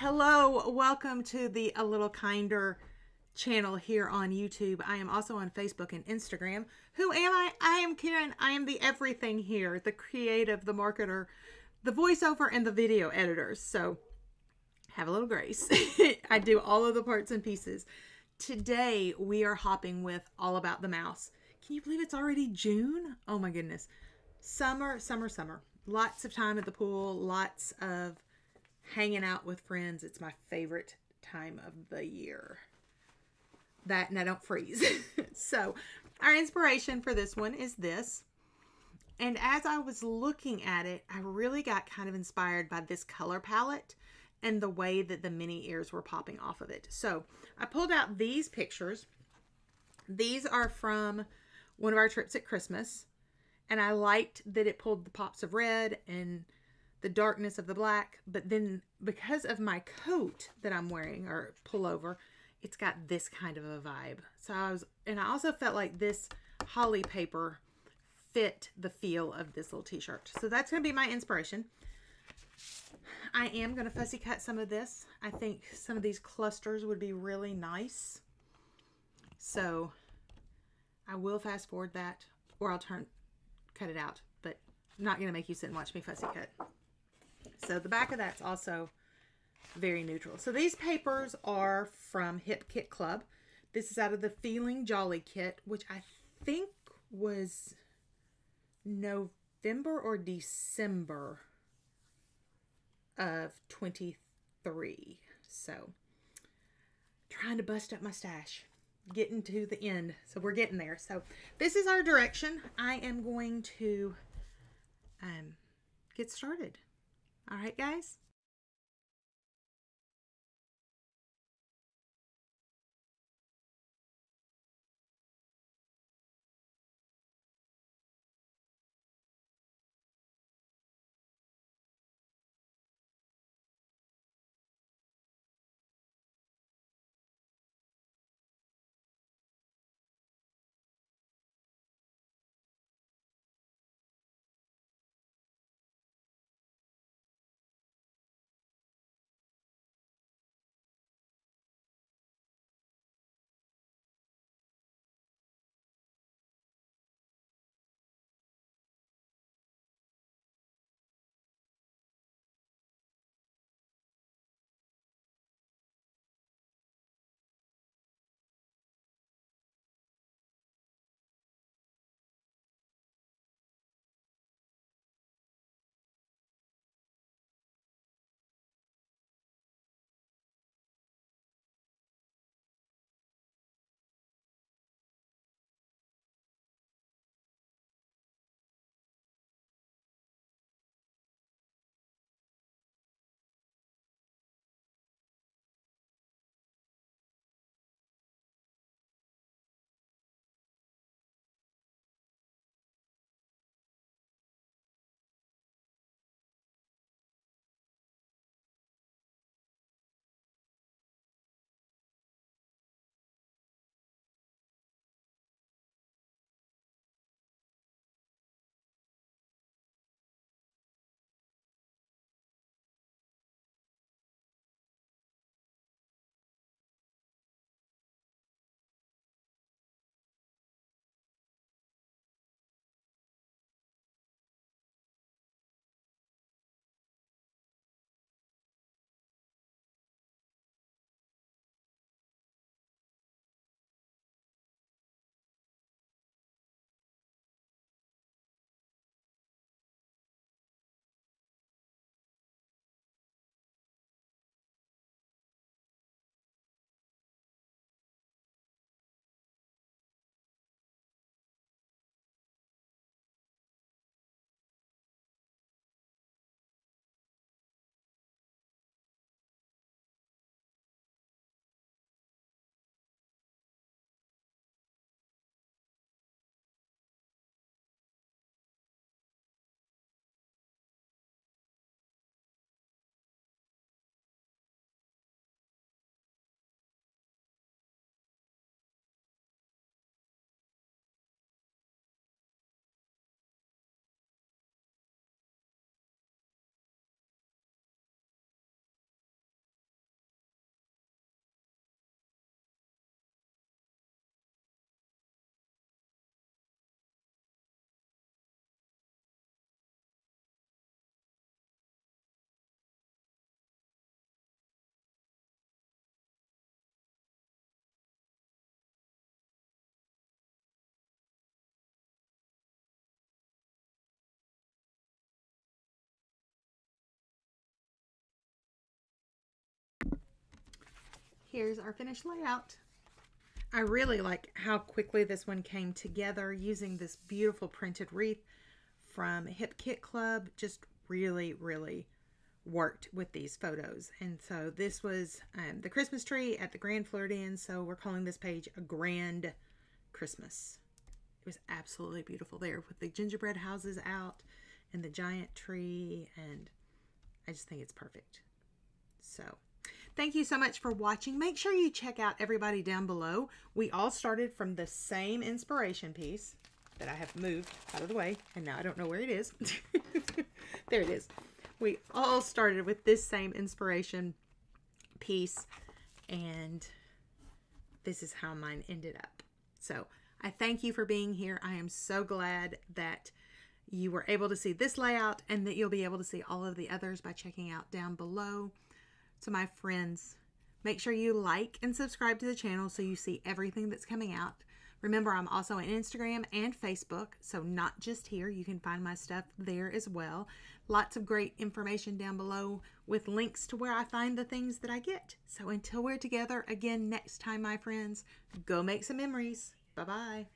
Hello, welcome to the A Little Kinder channel here on YouTube. I am also on Facebook and Instagram. Who am I? I am Karen. I am the everything here, the creative, the marketer, the voiceover, and the video editor. So have a little grace. I do all of the parts and pieces. Today we are hopping with All About the Mouse. Can you believe it's already June? Oh my goodness. Summer, summer, summer. Lots of time at the pool, lots of hanging out with friends. It's my favorite time of the year. That and I don't freeze. so, our inspiration for this one is this. And as I was looking at it, I really got kind of inspired by this color palette and the way that the mini ears were popping off of it. So, I pulled out these pictures. These are from one of our trips at Christmas. And I liked that it pulled the pops of red and the darkness of the black. But then because of my coat that I'm wearing or pullover, it's got this kind of a vibe. So I was, and I also felt like this holly paper fit the feel of this little t-shirt. So that's going to be my inspiration. I am going to fussy cut some of this. I think some of these clusters would be really nice. So I will fast forward that or I'll turn, cut it out, but I'm not going to make you sit and watch me fussy cut. So the back of that's also very neutral. So these papers are from Hip Kit Club. This is out of the Feeling Jolly kit, which I think was November or December of 23. So trying to bust up my stash getting to the end so we're getting there so this is our direction i am going to um get started all right guys here's our finished layout. I really like how quickly this one came together using this beautiful printed wreath from Hip Kit Club. Just really, really worked with these photos. And so this was um, the Christmas tree at the Grand Floridian. So we're calling this page a Grand Christmas. It was absolutely beautiful there with the gingerbread houses out and the giant tree. And I just think it's perfect. So thank you so much for watching. Make sure you check out everybody down below. We all started from the same inspiration piece that I have moved out of the way. And now I don't know where it is. there it is we all started with this same inspiration piece and this is how mine ended up. So I thank you for being here. I am so glad that you were able to see this layout and that you'll be able to see all of the others by checking out down below. So my friends, make sure you like and subscribe to the channel so you see everything that's coming out. Remember, I'm also on Instagram and Facebook, so not just here. You can find my stuff there as well. Lots of great information down below with links to where I find the things that I get. So until we're together again next time, my friends, go make some memories. Bye bye.